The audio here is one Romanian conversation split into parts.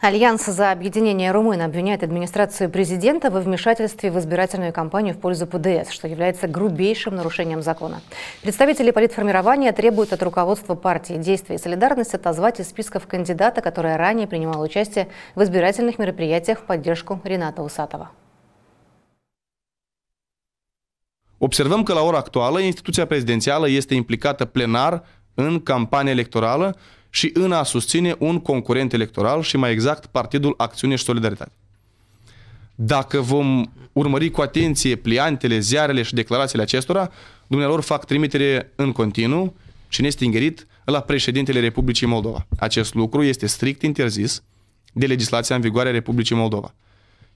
Альянс за объединение румын обвиняет администрацию президента во вмешательстве в избирательную кампанию в пользу ПДС, что является грубейшим нарушением закона. Представители политформирования требуют от руководства партии «Действие и солидарность» отозвать из списков кандидата, который ранее принимал участие в избирательных мероприятиях в поддержку Рената Усатова. Observăm că la ora actuală instituția prezidențială este implicată plenar în campania electorală și în a susține un concurent electoral și mai exact Partidul Acțiune și Solidaritate. Dacă vom urmări cu atenție pliantele, ziarele și declarațiile acestora, dumnealor fac trimitere în continuu și nestingerit la președintele Republicii Moldova. Acest lucru este strict interzis de legislația în vigoare a Republicii Moldova.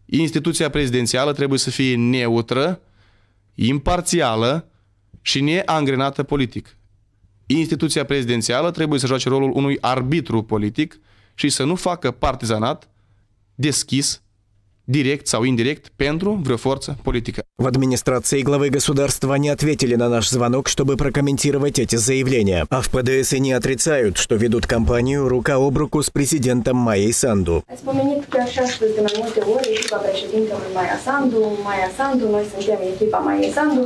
Instituția prezidențială trebuie să fie neutră, imparțială și neangrenată politic instituția prezidențială trebuie să joace rolul unui arbitru politic și să nu facă partizanat deschis direct sau indirect pentru vreo forță политика. В администрации главы государства не ответили на наш звонок, чтобы прокомментировать эти заявления. А в ПДС и не отрицают, что ведут кампанию рука об руку с президентом Майей Санду. Ați pomenit chiar și astăzi de mai multe ori echipa președintelui Maia Sandu, Maia Sandu, noi suntem echipa Maia Sandu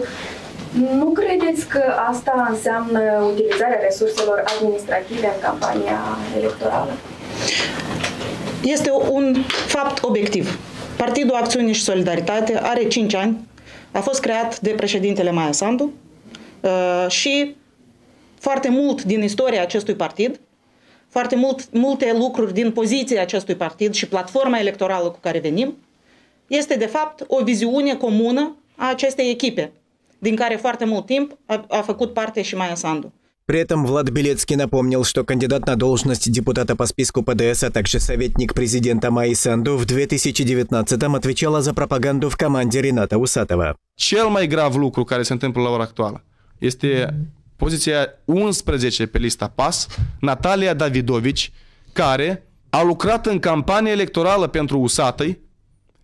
nu credeți că asta înseamnă utilizarea resurselor administrative în campania electorală? Este un fapt obiectiv. Partidul Acțiune și Solidaritate are 5 ani, a fost creat de președintele Maia Sandu uh, și foarte mult din istoria acestui partid, foarte mult, multe lucruri din poziția acestui partid și platforma electorală cu care venim, este de fapt o viziune comună a acestei echipe din care foarte mult timp a, a făcut parte și Maia Sandu. При этом Влад Белецкий напомнил, что кандидат на должность депутата по списку ПДС, а также советник президента Майи Санду в 2019-м отвечала за пропаганду в команде Рената Усатова. Cel mai grav lucru care se întâmplă la ora actuală este poziția 11 pe lista PAS, Natalia Davidovici, care a lucrat în campanie electorală pentru Usatăi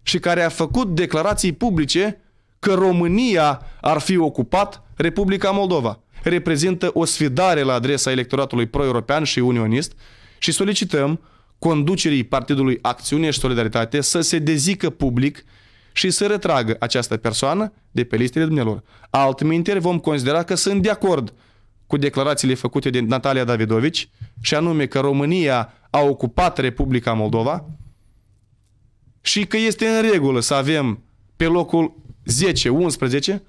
și care a făcut declarații publice că România ar fi ocupat Republica Moldova. Reprezintă o sfidare la adresa electoratului pro-european și unionist și solicităm conducerii Partidului Acțiune și Solidaritate să se dezică public și să retragă această persoană de pe listele dumnealor. Altminteri vom considera că sunt de acord cu declarațiile făcute de Natalia Davidovici și anume că România a ocupat Republica Moldova și că este în regulă să avem pe locul 10, 11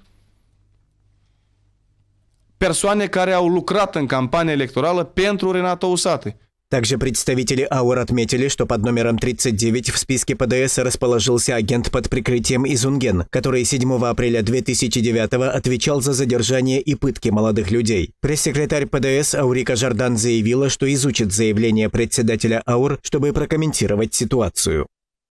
persoane care au lucrat în campania electorală pentru Renato Усаты. Также представители АУР отметили, что под номером 39 в списке ПДС расположился агент под прикрытием Изунген, который 7 апреля 2009 отвечал за задержание и пытки молодых людей. Пресс-секретарь ПДС Аурика Жардан заявила, что изучит заявление председателя АУР, чтобы прокомментировать ситуацию.